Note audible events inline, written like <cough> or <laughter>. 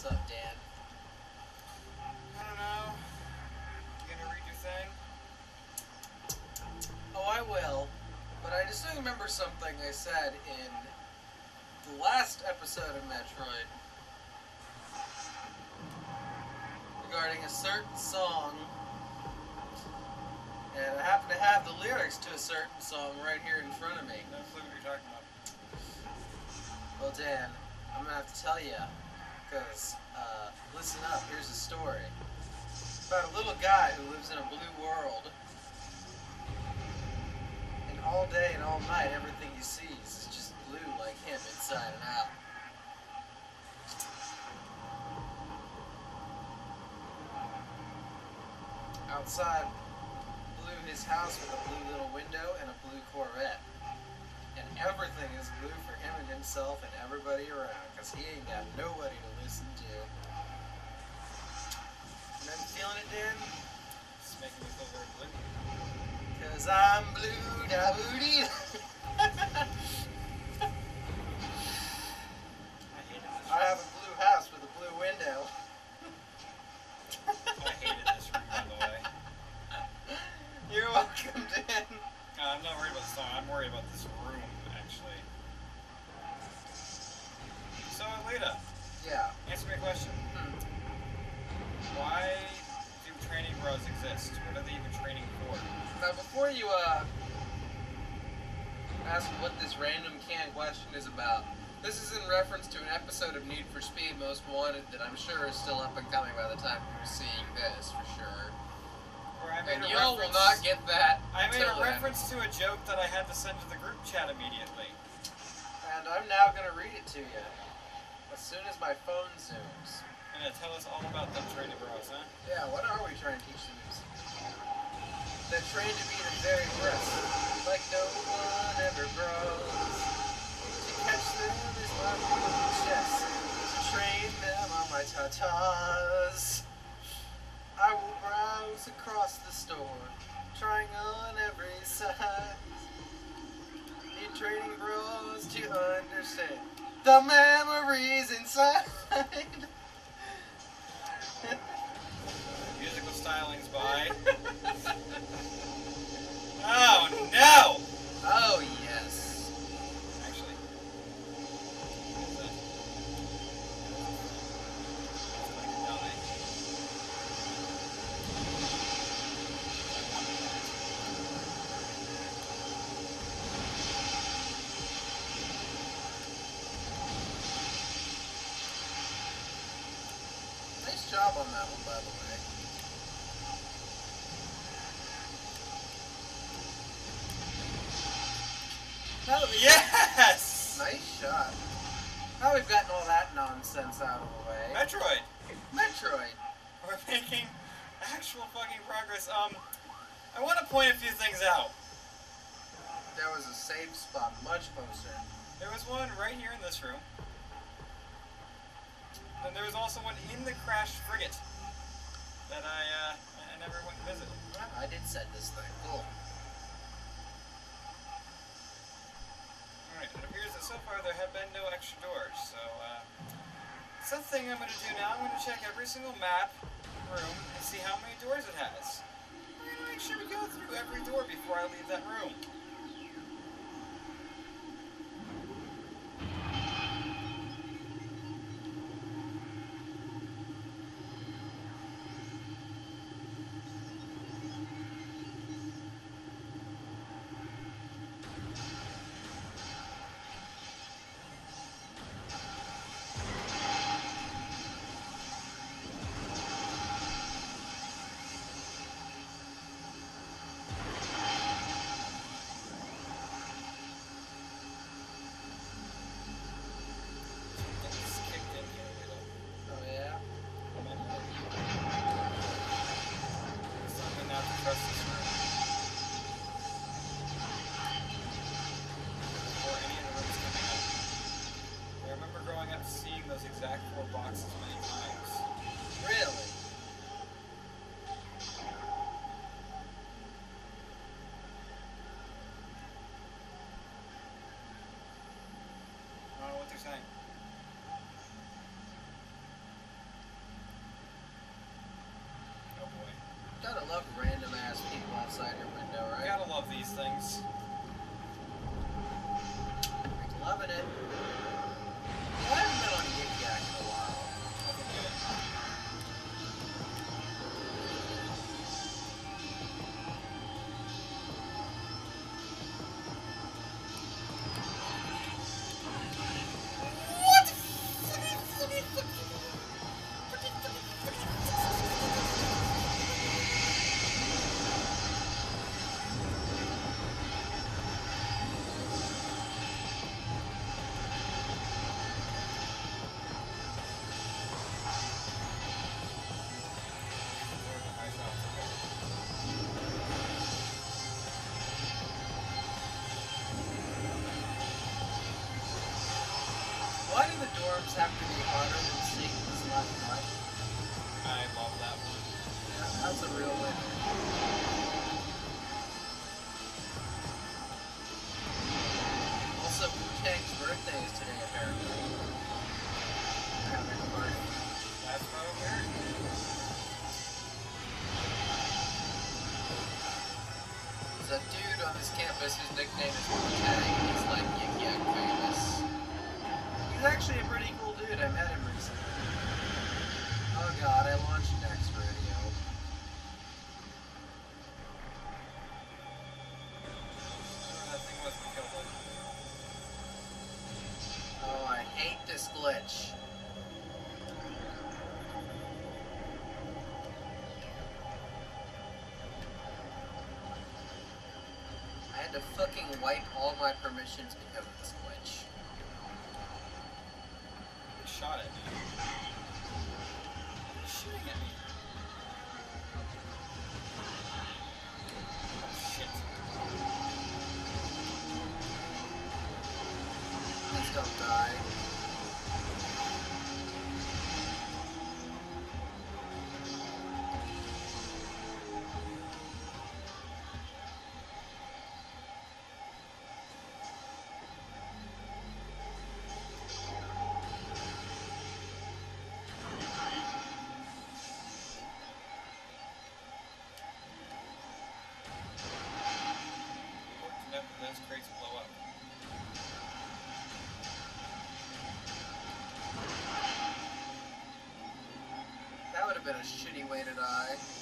What's up, Dan? I don't know. You gonna read your thing? Oh, I will. But I just don't remember something I said in the last episode of Metroid regarding a certain song. And I happen to have the lyrics to a certain song right here in front of me. No clue what you're talking about. Well, Dan, I'm gonna have to tell you, because, uh, listen up, here's a story. About a little guy who lives in a blue world. And all day and all night, everything he sees is just blue like him inside and out. Outside, blue his house with a blue little window and a blue Corvette. And everything is blue for him himself and everybody around, because he ain't got nobody to listen to. And I'm feeling it, Dan? It's making me feel very blue. Cause I'm blue da booty. <laughs> I. I have a blue house with a blue window. I hated this room, by the way. <laughs> You're welcome, Dan. Uh, I'm not worried about the song. I'm worried about this room, actually. So, Alita, Yeah. answer me a question. Hmm. Why do training bras exist? What are they even training for? Now, before you uh ask what this random canned question is about, this is in reference to an episode of Need for Speed Most Wanted that I'm sure is still up and coming by the time you're seeing this, for sure. Where I made And y'all will not get that. I made a then. reference to a joke that I had to send to the group chat immediately. And I'm now gonna read it to you. As soon as my phone zooms. And uh, tell us all about them training bras, huh? Yeah, what are we trying to teach the them? They're trained to be the very best, like no one ever grows. To catch them is my real chess. To train them on my tatas. I will browse across the store, trying on every size. Need training bras to understand the memories inside. Musical stylings by. Job on that one, by the way. Yes! Nice shot. Now we've gotten all that nonsense out of the way. Metroid! Metroid. We're making actual fucking progress. Um, I want to point a few things out. There was a save spot much closer. There was one right here in this room. And there was also one in the crashed frigate that I, uh, I never went and visited. I did set this thing. Cool. Alright, it appears that so far there have been no extra doors, so, uh, something I'm gonna do now, I'm gonna check every single map room and see how many doors it has. We're gonna make sure we go through every door before I leave that room. Gotta love random ass people outside your window, right? Gotta love these things. Loving it. Do have to be harder than Satan's left night? I love that one. Yeah, that's a real winner. Also, Wu-Tang's birthday is today, apparently. They're having a party. That's what I'm hearing. There's a dude on this campus whose nickname is Wu-Tang. He's like Yik Yak famous. He's actually a pretty I met him recently. Oh god, I launched Next Radio. Oh, Killed. Oh, I hate this glitch. I had to fucking wipe all my permissions because Note that those crates blow up. Been a shitty way to die.